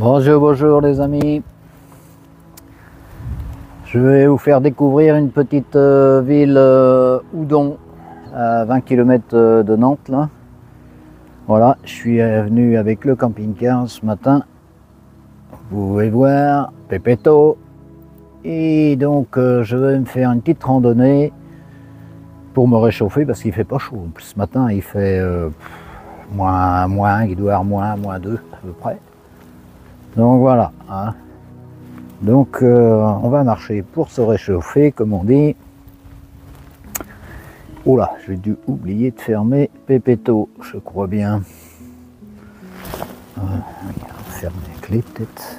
Bonjour, bonjour les amis. Je vais vous faire découvrir une petite euh, ville euh, Oudon, à 20 km de Nantes. Là. Voilà, je suis venu avec le camping-car ce matin. Vous pouvez voir, Pépéto. Et donc, euh, je vais me faire une petite randonnée pour me réchauffer parce qu'il fait pas chaud. Ce matin, il fait euh, moins, moins, il doit avoir moins, moins 2 à peu près. Donc voilà. hein. Donc, euh, on va marcher pour se réchauffer, comme on dit. Là, j'ai dû oublier de fermer Pépéto, je crois bien. Euh, ferme les clés peut-être.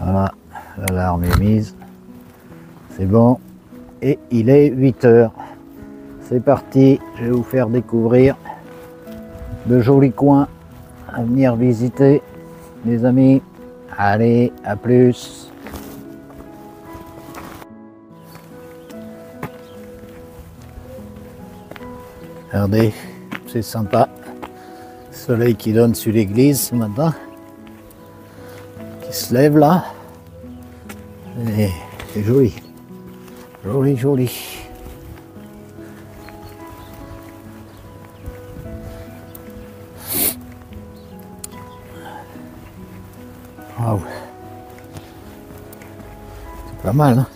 Voilà, l'alarme est mise. C'est bon. Et il est 8 heures. C'est parti, je vais vous faire découvrir de jolis coins à venir visiter, les amis. Allez, à plus. Regardez, c'est sympa. Soleil qui donne sur l'église ce matin. Qui se lève là. C'est joli. Joli, joli. Waouh. C'est pas mal, hein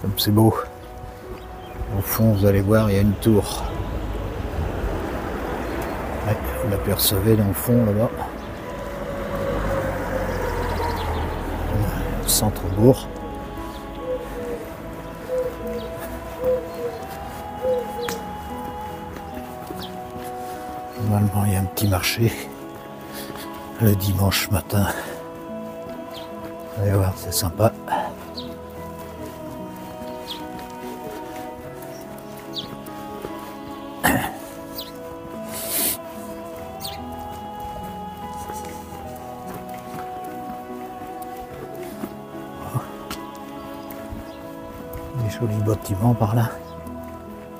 Comme c'est beau. Au fond, vous allez voir, il y a une tour. Vous l'apercevez dans le fond là-bas. Centre-bourg. Il y a un petit marché le dimanche matin. Allez voir, c'est sympa. Des jolis bâtiments par là.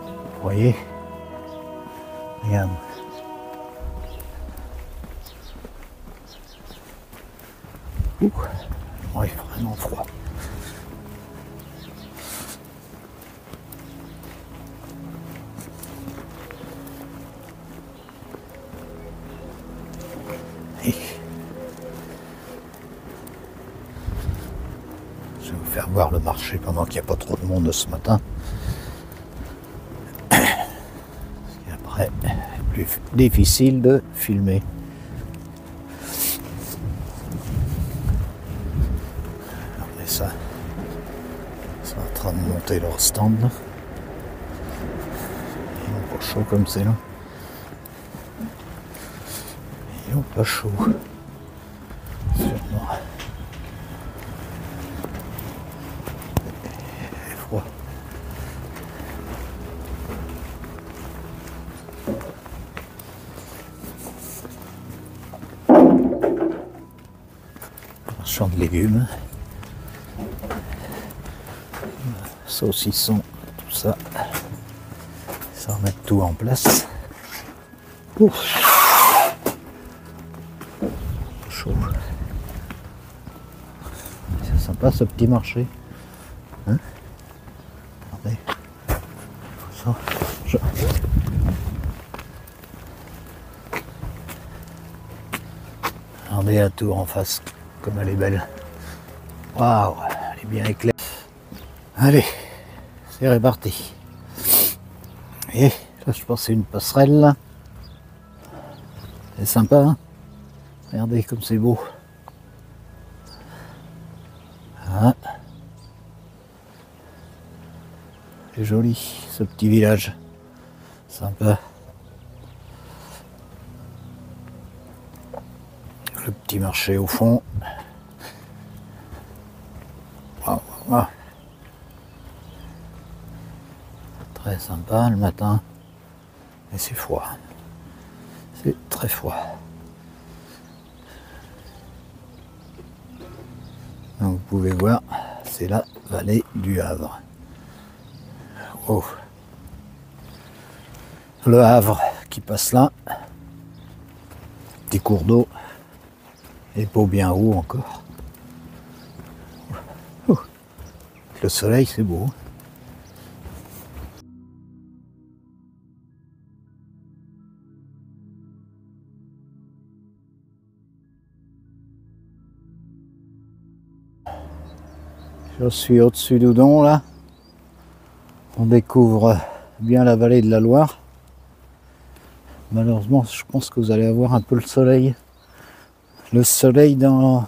Vous voyez? Regarde. Pendant qu'il n'y a pas trop de monde ce matin. Et après, plus difficile de filmer. Regardez ça. Ils sont en train de monter leur stand. Ils ont pas chaud comme c'est là. Ils ont pas chaud. Légumes. Tout ça. Ça remettre tout en place. Ouf. Chaud. C'est sympa ce petit marché. Hein Regardez. Ça, Regardez la tour en face, comme elle est belle. Waouh, elle est bien éclairée. Allez, c'est reparti. Et là, je pense c'est une passerelle. C'est sympa, hein Regardez comme c'est beau. Ah. C'est joli, ce petit village. Sympa. Le petit marché au fond. Waouh, waouh. Très sympa le matin. Et c'est froid. C'est très froid. Donc vous pouvez voir, c'est la vallée du Havre. Oh. Le Havre qui passe là. Petit cours d'eau. Et pas bien haut encore. Oh. Le soleil, c'est beau. Je suis au-dessus d'Oudon là. On découvre bien la vallée de la Loire. Malheureusement, je pense que vous allez avoir un peu le soleil. Le soleil dans,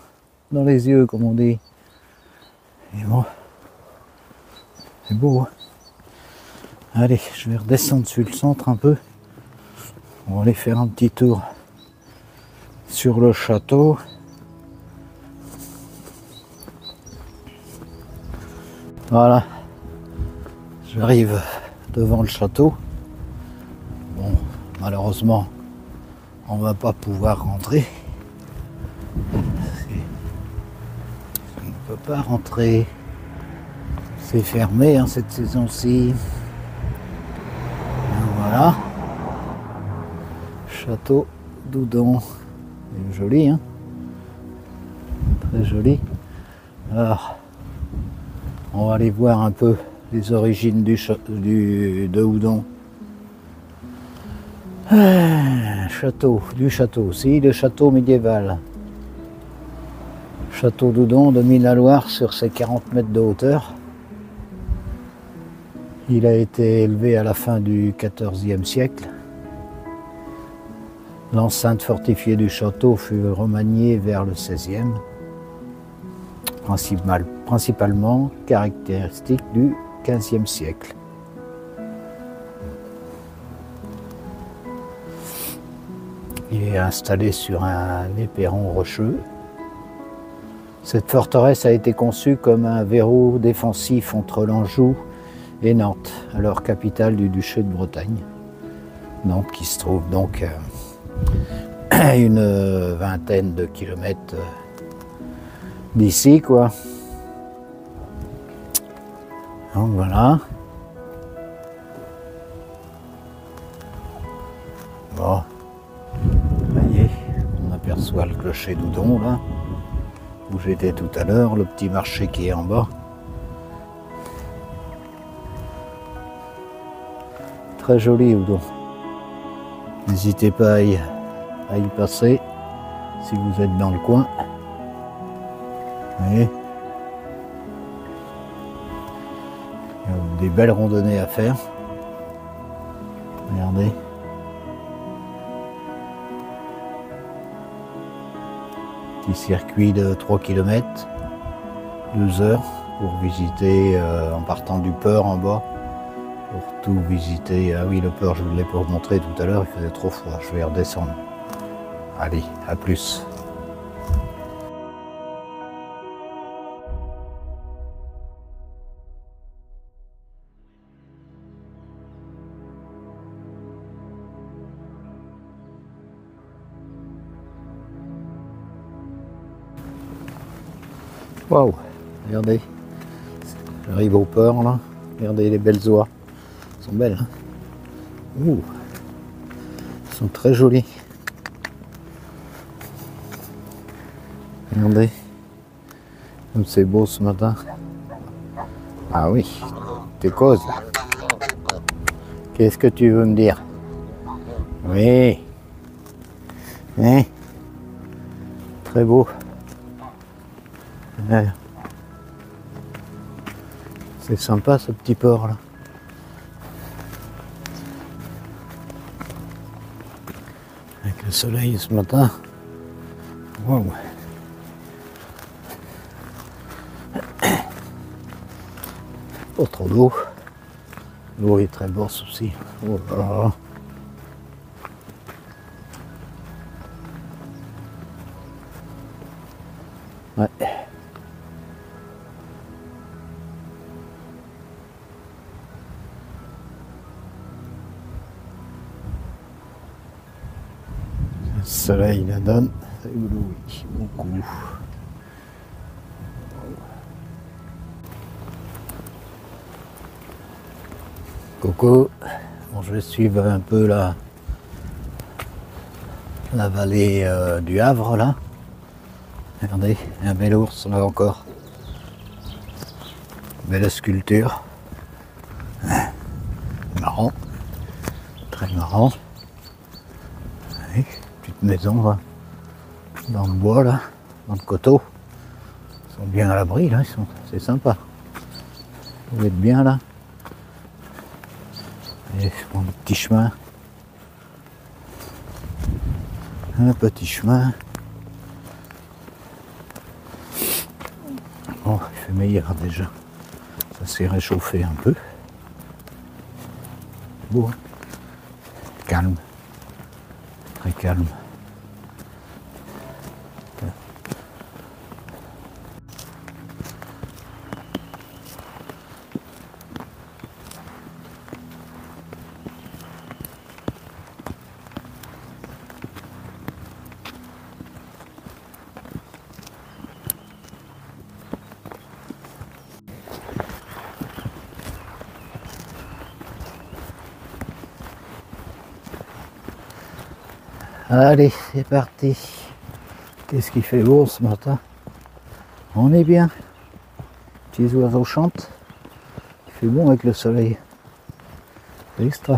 dans les yeux, comme on dit. Et bon, c'est beau. Hein. Allez, je vais redescendre sur le centre un peu. On va aller faire un petit tour sur le château. Voilà. J'arrive devant le château. Bon, malheureusement, on va pas pouvoir rentrer. On ne peut pas rentrer. C'est fermé hein, cette saison-ci. Voilà. Château d'Oudon. Joli, hein Très joli. Alors, on va aller voir un peu les origines de Houdon. Ah, château, du château aussi, le château médiéval. Château d'Oudon de Mille-la-Loire sur ses 40 mètres de hauteur. Il a été élevé à la fin du XIVe siècle. L'enceinte fortifiée du château fut remaniée vers le XVIe principalement caractéristique du XVe siècle. Il est installé sur un éperon rocheux. Cette forteresse a été conçue comme un verrou défensif entre l'Anjou et Nantes, alors capitale du duché de Bretagne. Nantes qui se trouve donc à une vingtaine de kilomètres d'ici, quoi. Donc voilà. Bon, vous voyez, on aperçoit le clocher d'Oudon là, où j'étais tout à l'heure, le petit marché qui est en bas. Très joli Oudon. N'hésitez pas à y passer si vous êtes dans le coin. Y des belles randonnées à faire. Regardez. Petit circuit de 3 km, 2 heures pour visiter euh, en partant du port en bas. Pour tout visiter. Ah oui, le port, je vous l'ai pas montré tout à l'heure, il faisait trop froid. Je vais redescendre. Allez, à plus. Waouh, regardez. J'arrive au port là. Regardez les belles oies. Elles sont belles. Hein Ouh. Elles sont très jolies. Regardez. Comme c'est beau ce matin. Ah oui, t'es cause là. Qu'est-ce que tu veux me dire? Oui. Hein? Très beau. C'est sympa ce petit port là. Avec le soleil ce matin. Wow. Pas trop d'eau. L'eau est très basse aussi. Oh Ouais. Soleil la donne, ça beaucoup. Coco, bon, je vais suivre un peu la, la vallée euh, du Havre là. Regardez, un bel ours là encore. Belle sculpture. Marrant. Très marrant. Maison là. Dans le bois là. Dans le coteau. Ils sont bien à l'abri là, ils sont. C'est sympa. Vous êtes bien là. Et mon petit chemin. Un petit chemin. Bon, il fait meilleur déjà. Ça s'est réchauffé un peu. Beau, hein calme. Très calme. Allez, c'est parti. Qu'est-ce qui fait beau ce matin? On est bien. Petits oiseaux chantent. Il fait bon avec le soleil. C'est extra.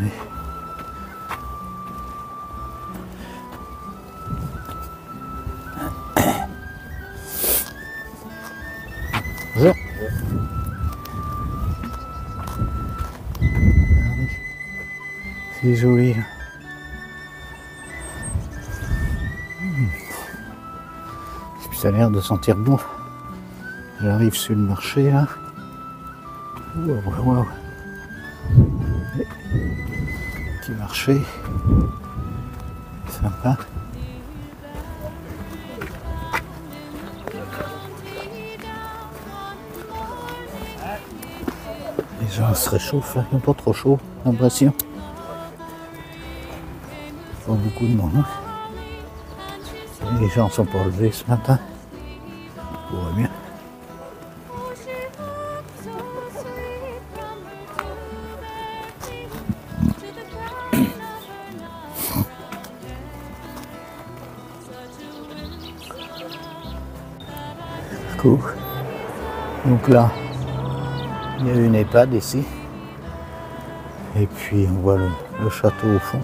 Allez. Là. Hmm. Ça a l'air de sentir bon. J'arrive sur le marché là. Petit marché. Sympa. Les gens se réchauffent, là. ils n'ont pas trop chaud, l'impression. De monde. hein. Les gens sont pas levés ce matin. Tout va bien. Donc là, il y a une EHPAD ici. Et puis on voit le château au fond.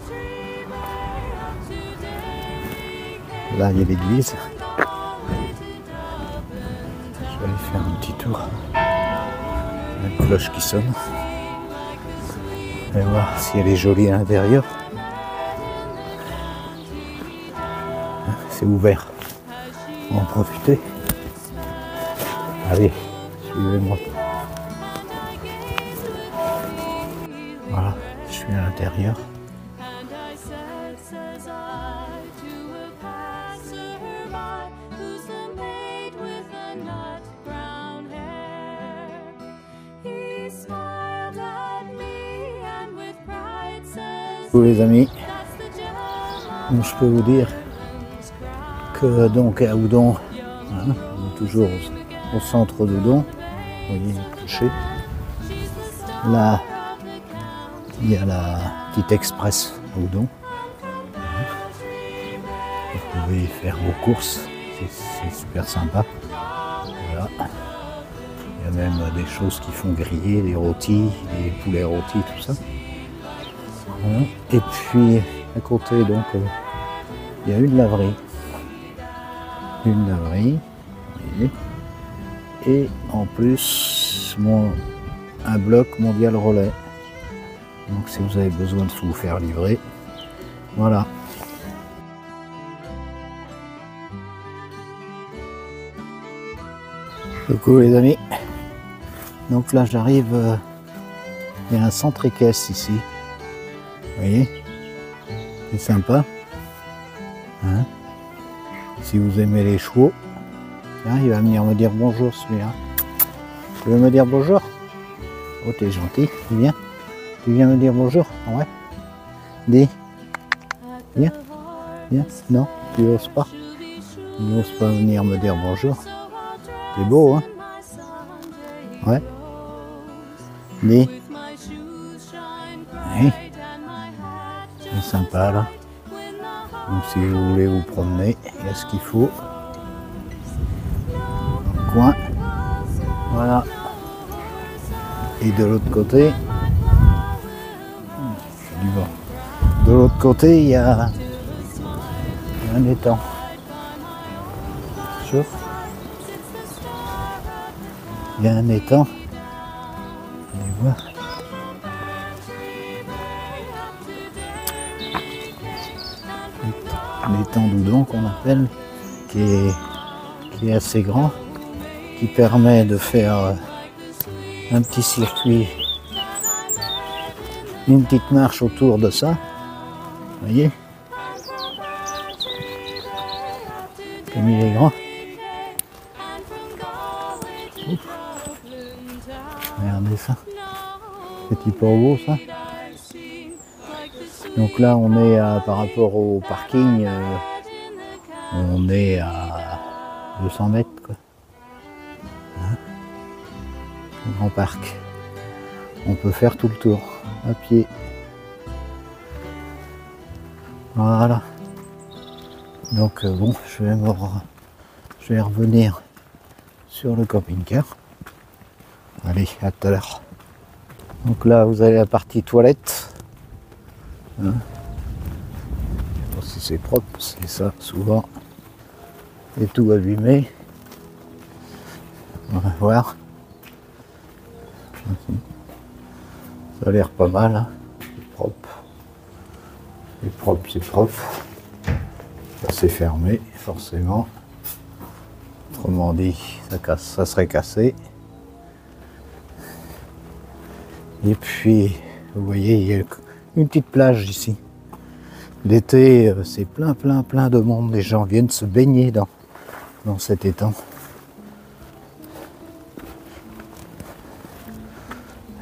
Il y a l'église. Je vais aller faire un petit tour. Il y a une cloche qui sonne. Vais voir si elle est jolie à l'intérieur. C'est ouvert. On va en profiter. Allez, suivez-moi. Voilà, je suis à l'intérieur. Les amis, je peux vous dire que donc à Oudon, hein, toujours au, centre d'Oudon, vous voyez le clocher. Là, il y a la petite express à Oudon. Vous pouvez faire vos courses, c'est c'est super sympa. Voilà. Il y a même des choses qui font griller, des rôtis, des poulets rôtis, tout ça. Voilà. Et puis à côté donc euh, il y a une laverie. Une laverie. Et en plus mon, un bloc mondial relais. Donc si vous avez besoin de vous faire livrer, voilà. Coucou les amis. Donc là j'arrive, euh, il y a un centre équestre ici. Vous voyez C'est sympa. Hein? Si vous aimez les chevaux, il va venir me dire bonjour celui-là. Tu veux me dire bonjour? Oh, t'es gentil. Tu viens Tu viens me dire bonjour Ouais. Dis. Viens. Viens. Non, tu oses pas. Tu n'oses pas venir me dire bonjour. T'es beau, hein? Ouais. Dis. Oui. Sympa, là. Donc, si vous voulez vous promener, il y a ce qu'il faut. Coin. Voilà. Et de l'autre côté, du vent. De l'autre côté, il y a un étang. Il y a un étang. Allez voir. L'étang d'Oudon qu'on appelle, qui est, assez grand, qui permet de faire euh, un petit circuit, une petite marche autour de ça. Vous voyez? Comme il est grand. Regardez ça. Petit beau ça. Donc là on est à, par rapport au parking, euh, on est à 200 mètres quoi. Hein? Grand parc. On peut faire tout le tour à pied. Voilà. Donc euh, bon, je vais, me je vais revenir sur le camping-car. Allez, à tout à l'heure. Donc là, vous avez la partie toilette. Hein. Si c'est propre, c'est ça, souvent. Et tout abîmé. On va voir. Ça a l'air pas mal. hein. C'est propre. C'est propre, c'est propre. Ça c'est fermé, forcément. Autrement dit, ça, casse, ça serait cassé. Et puis, vous voyez, il y a une petite plage ici. L'été, euh, c'est plein, plein, plein de monde. Les gens viennent se baigner dans, cet étang.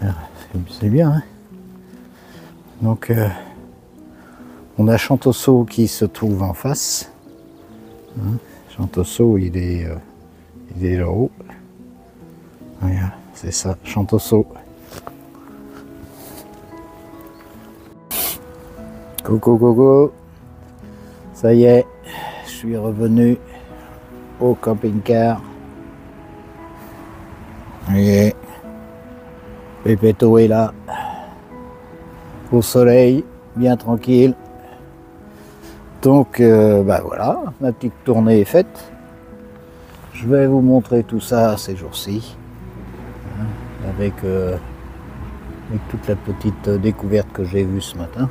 Alors, c'est- bien, hein Donc, euh, on a Chantosso qui se trouve en face. Hein, Chantosso, il est, euh, là-haut. Regarde, c'est ça, Chantosso. Coucou, coucou. Ça y est, je suis revenu au camping-car. Et Pépéto est là, au soleil, bien tranquille. Donc, euh, bah voilà, ma petite tournée est faite. Je vais vous montrer tout ça ces jours-ci, hein, avec, euh, avec toute la petite euh, découverte que j'ai vue ce matin.